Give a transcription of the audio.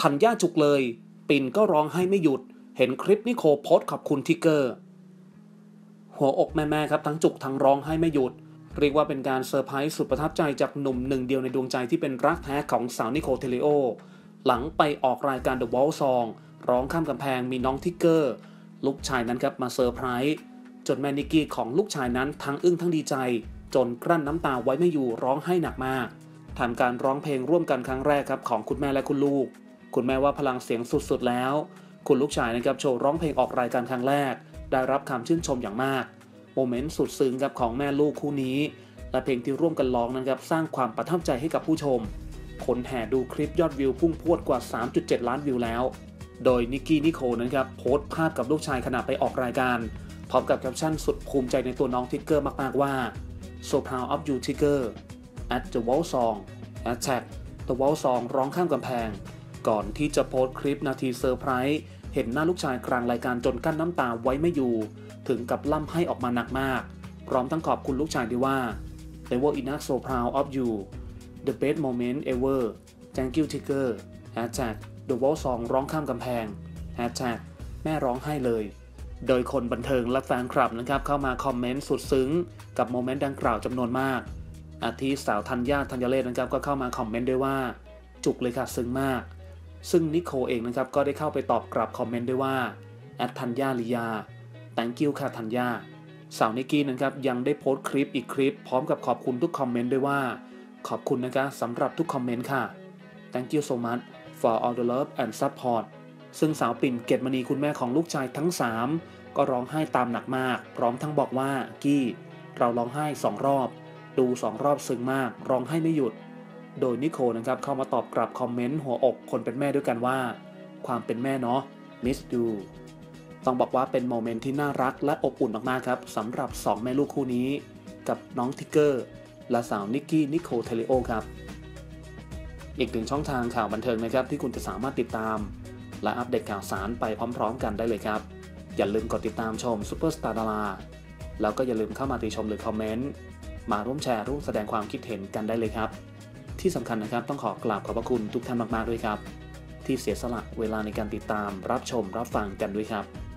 ธัญญ่าจุกเลย ปิ่นก็ร้องไห้ไม่หยุด เห็นคลิปนิโคลโพสต์ขอบคุณทิกเกอร์ หัวอกแม่ๆครับทั้งจุกทั้งร้องไห้ไม่หยุด เรียกว่าเป็นการเซอร์ไพรส์สุดประทับใจจากหนุ่มหนึ่งเดียวในดวงใจที่เป็นรักแท้ของสาวนิโคล เทริโอ หลังไปออกรายการ The Wall Song ร้องข้ามกำแพงมีน้องทิกเกอร์ ลูกชายนั้นครับมาเซอร์ไพรส์จนแม่นิกกี้ของลูกชายนั้นทั้งอึ้งทั้งดีใจ จนกลั้นน้ำตาไว้ไม่อยู่ร้องไห้หนักมากทำการร้องเพลงร่วมกันครั้งแรกครับของคุณแม่และคุณลูก คุณแม่ว่าพลังเสียงสุดๆแล้ว คุณลูกชายนะครับโชว์ร้องเพลงออกรายการครั้งแรก ได้รับคำชื่นชมอย่างมาก โมเมนต์สุดซึ้งครับของแม่ลูกคู่นี้ และเพลงที่ร่วมกันร้องนั้นครับสร้างความประทับใจให้กับผู้ชม คนแห่ดูคลิปยอดวิวพุ่งพรวดกว่า 3.7 ล้านวิวแล้ว โดยนิกกี้นิโคลนะครับโพสต์ภาพกับลูกชายขณะไปออกรายการพร้อมกับแคปชั่นสุดภูมิใจในตัวน้องทิกเกอร์มากๆว่า so proud of you Tigger at the wall song hashtag the wall song ร้องข้ามกำแพง ก่อนที่จะโพสต์คลิปนาทีเซอร์ไพรส์เห็นหน้าลูกชายกลางรายการจนกั้นน้ำตาไว้ไม่อยู่ ถึงกับล่ำให้ออกมาหนักมาก พร้อมทั้งขอบคุณลูกชายด้วยว่า never enough so proud of you the best moment ever thank you Tigger hashtag the wall song ร้องข้ามกำแพง hashtag แม่ร้องไห้เลย โดยคนบันเทิงและแฟนคลับนะครับเข้ามาคอมเมนต์สุดซึ้ง กับโมเมนต์ดังกล่าวจำนวนมาก อาทิสาวธัญญ่าธัญญาเรศนะครับก็เข้ามาคอมเมนต์ด้วยว่า จุกเลยค่ะซึ้งมาก ซึ่งนิโคลเองนะครับก็ได้เข้าไปตอบกลับคอมเมนต์ด้วยว่าแอดธัญญาลียา thank you ค่ะธัญญ่าสาวนิกกี้นะครับยังได้โพสต์คลิปอีกคลิป พร้อมกับขอบคุณทุกคอมเมนต์ด้วยว่า ขอบคุณนะคะสำหรับทุกคอมเมนต์ค่ะ thank you so much for all the love and support ซึ่งสาวปิ่นเกตมณีคุณแม่ของลูกชายทั้ง 3 ก็ร้องไห้ตามหนักมาก พร้อมทั้งบอกว่ากี้ เราร้องไห้สองรอบ ดูสองรอบซึ้งมาก ร้องไห้ไม่หยุด โดยนิโคนะครับเข้ามาตอบกลับคอมเมนต์หัวอกคนเป็นแม่ด้วยกันว่า ความเป็นแม่เนาะ miss you ต้องบอกว่าเป็นโมเมนต์ที่น่ารักและอบอุ่นมากๆครับสำหรับ 2 แม่ลูกคู่นี้ กับน้องทิกเกอร์และสาวนิกกี้นิโคล เทริโอครับ อีกหนึ่งช่องทางข่าวบันเทิงนะครับ ที่คุณจะสามารถติดตาม และอัปเดตข่าวสารไปพร้อม ๆ กันได้เลยครับ อย่าลืมกดติดตามชมซูเปอร์สตาร์ดาราแล้วก็อย่าลืมเข้ามาติชมหรือคอมเมนต์มาร่วมแชร์ร่วมแสดงความคิดเห็นกันได้เลยครับ ที่สำคัญนะครับต้องขอกราบขอบพระคุณทุกท่านมากๆด้วยครับ ที่เสียสละเวลาในการติดตามรับชมรับฟังกันด้วยครับ